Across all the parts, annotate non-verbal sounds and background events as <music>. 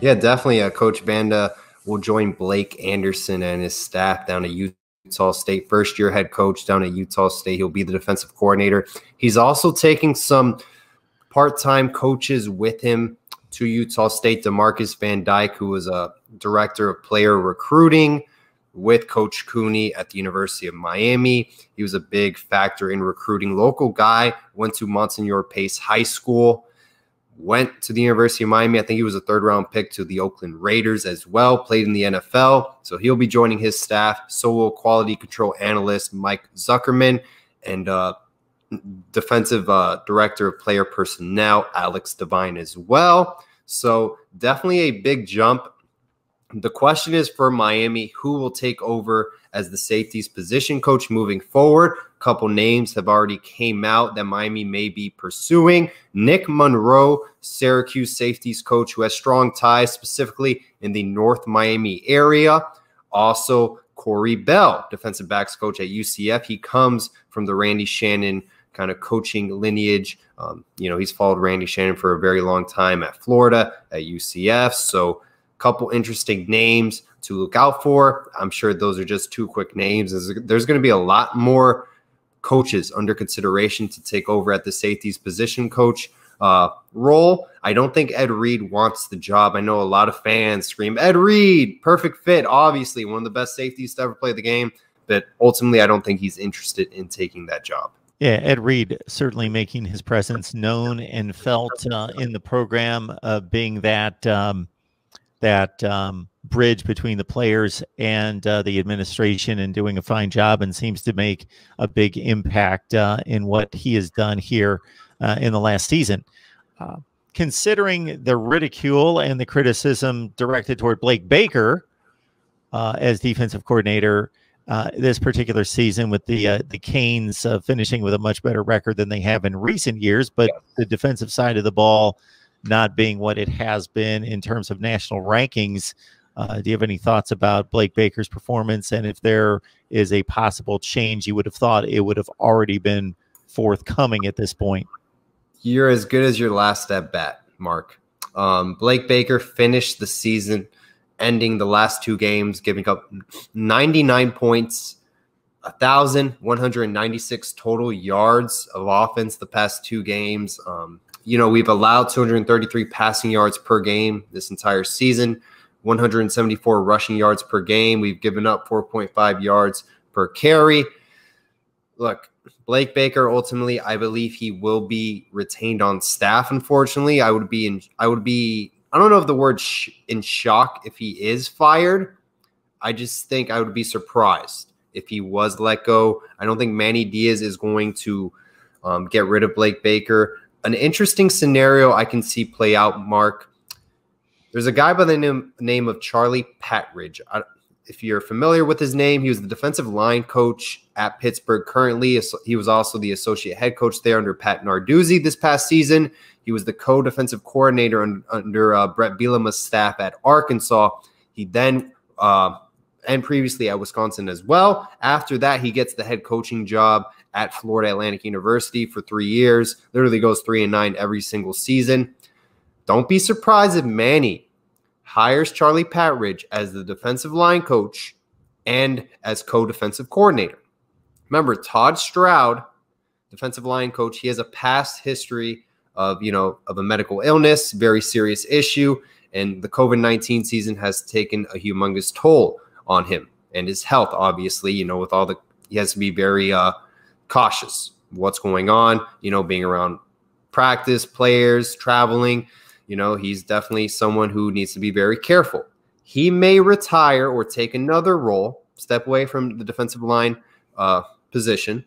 Yeah, definitely. Uh, Coach Banda will join Blake Anderson and his staff down at Utah State. First year head coach down at Utah State. He'll be the defensive coordinator. He's also taking some part time coaches with him to Utah State. Demarcus Van Dyke, who was a director of player recruiting with Coach Cooney at the University of Miami. He was a big factor in recruiting. Local guy, went to Monsignor Pace High School, went to the University of Miami. I think he was a third round pick to the Oakland Raiders as well, played in the NFL. So he'll be joining his staff. So will quality control analyst Mike Zuckerman and uh, defensive uh, director of player personnel Alex Devine as well. So definitely a big jump the question is for Miami, who will take over as the safeties position coach moving forward? Couple names have already came out that Miami may be pursuing. Nick Monroe, Syracuse safeties coach, who has strong ties specifically in the North Miami area. Also, Corey Bell, defensive backs coach at UCF. He comes from the Randy Shannon kind of coaching lineage. Um, you know, he's followed Randy Shannon for a very long time at Florida, at UCF. So a couple interesting names to look out for. I'm sure those are just two quick names. There's going to be a lot more coaches under consideration to take over at the safeties position coach uh, role. I don't think Ed Reed wants the job. I know a lot of fans scream, Ed Reed, perfect fit, obviously, one of the best safeties to ever play the game. But ultimately, I don't think he's interested in taking that job. Yeah, Ed Reed certainly making his presence known and felt uh, in the program, uh, being that um, that um, bridge between the players and uh, the administration and doing a fine job and seems to make a big impact uh, in what he has done here uh, in the last season. Uh, considering the ridicule and the criticism directed toward Blake Baker uh, as defensive coordinator uh, this particular season, with the the Canes finishing with a much better record than they have in recent years, but the defensive side of the ball not being what it has been in terms of national rankings. Uh, do you have any thoughts about Blake Baker's performance? And if there is a possible change, you would have thought it would have already been forthcoming at this point. You're as good as your last at bat, Mark. Um, Blake Baker finished the season ending the last two games, giving up 99 points, 1,196 total yards of offense the past two games. Um, you know, we've allowed 233 passing yards per game this entire season, 174 rushing yards per game. We've given up 4.5 yards per carry. Look, Blake Baker ultimately, I believe he will be retained on staff. Unfortunately, I would be in. I would be. I don't know if the word sh- in shock if he is fired. I just think I would be surprised if he was let go. I don't think Manny Diaz is going to um, get rid of Blake Baker an interesting scenario I can see play out, Mark. There's a guy by the name, of Charlie Partridge. I, if you're familiar with his name, he was the defensive line coach at Pittsburgh currently. He was also the associate head coach there under Pat Narduzzi this past season. He was the co defensive coordinator under, under uh, Bret Bielema's staff at Arkansas. He then, uh, and previously at Wisconsin as well. After that, he gets the head coaching job at Florida Atlantic University for three years. Literally goes three and nine every single season. Don't be surprised if Manny hires Charlie Partridge as the defensive line coach and as co-defensive coordinator. Remember, Todd Stroud, defensive line coach, he has a past history of, you know, of a medical illness, very serious issue, and the COVID-19 season has taken a humongous toll on him and his health, obviously, you know, with all the he has to be very uh cautious what's going on, you know, being around practice, players, traveling. You know, he's definitely someone who needs to be very careful. He may retire or take another role, step away from the defensive line uh, position,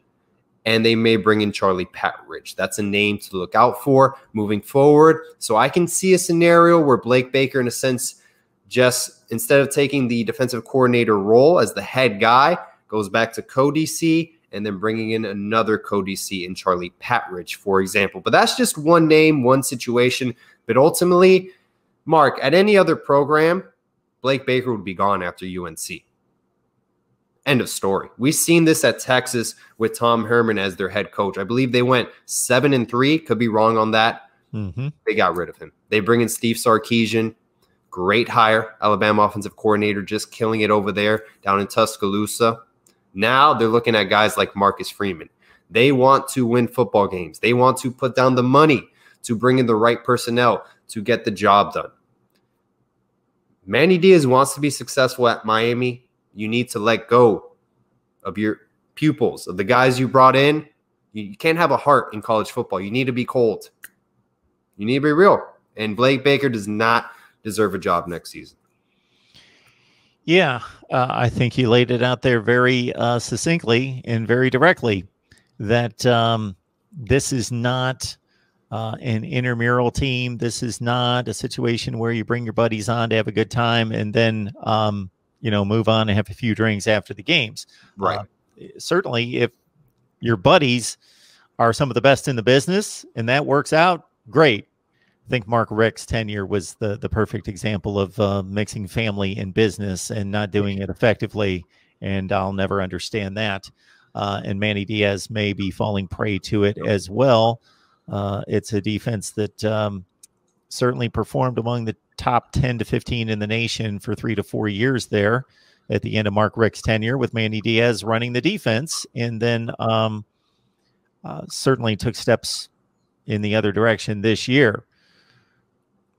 and they may bring in Charlie Partridge. That's a name to look out for moving forward. So I can see a scenario where Blake Baker, in a sense, just instead of taking the defensive coordinator role as the head guy, goes back to co DC and then bringing in another co-DC in Charlie Partridge, for example. But that's just one name, one situation. But ultimately, Mark, at any other program, Blake Baker would be gone after UNC. End of story. We've seen this at Texas with Tom Herman as their head coach. I believe they went seven and three. Could be wrong on that. Mm-hmm. They got rid of him. They bring in Steve Sarkisian. great hire, Alabama offensive coordinator, just killing it over there down in Tuscaloosa. Now they're looking at guys like Marcus Freeman. They want to win football games. They want to put down the money to bring in the right personnel to get the job done. Manny Diaz wants to be successful at Miami. You need to let go of your pupils, of the guys you brought in. You can't have a heart in college football. You need to be cold. You need to be real. And Blake Baker does not deserve a job next season. Yeah, uh, I think he laid it out there very uh, succinctly and very directly that um, this is not uh, an intramural team. This is not a situation where you bring your buddies on to have a good time and then, um, you know, move on and have a few drinks after the games. Right. Uh, certainly, if your buddies are some of the best in the business and that works out, great. I think Mark Richt's tenure was the the perfect example of uh, mixing family and business and not doing it effectively. And I'll never understand that. Uh, and Manny Diaz may be falling prey to it as well. Uh, it's a defense that um, certainly performed among the top 10 to 15 in the nation for three to four years there at the end of Mark Richt's tenure with Manny Diaz running the defense. And then um, uh, certainly took steps in the other direction this year.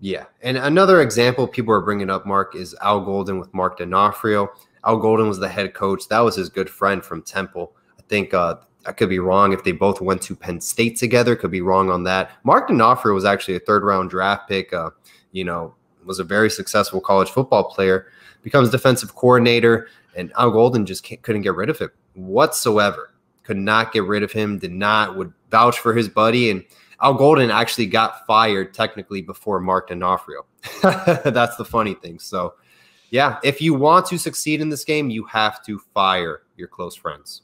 Yeah. And another example people are bringing up, Mark, is Al Golden with Mark D'Onofrio. Al Golden was the head coach. That was his good friend from Temple. I think uh, I could be wrong if they both went to Penn State together. Could be wrong on that. Mark D'Onofrio was actually a third round draft pick. Uh, you know, was a very successful college football player. Becomes defensive coordinator, and Al Golden just couldn't get rid of him whatsoever. Could not get rid of him. Did not would vouch for his buddy, and Al Golden actually got fired technically before Mark D'Onofrio. <laughs> That's the funny thing. So, yeah, if you want to succeed in this game, you have to fire your close friends.